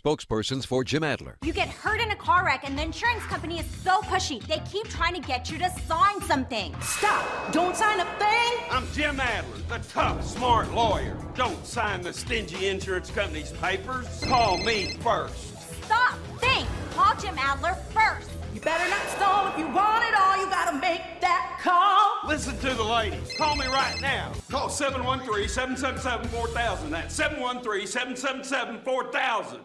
spokespersons for Jim Adler. You get hurt in a car wreck, and the insurance company is so pushy. They keep trying to get you to sign something. Stop! Don't sign a thing! I'm Jim Adler, the tough, smart lawyer. Don't sign the stingy insurance company's papers. Call me first. Stop! Think! Call Jim Adler first. You better not stall if you want it all. You gotta make that call. Listen to the ladies. Call me right now. Call 713 777 4000. That's 713 777 4000.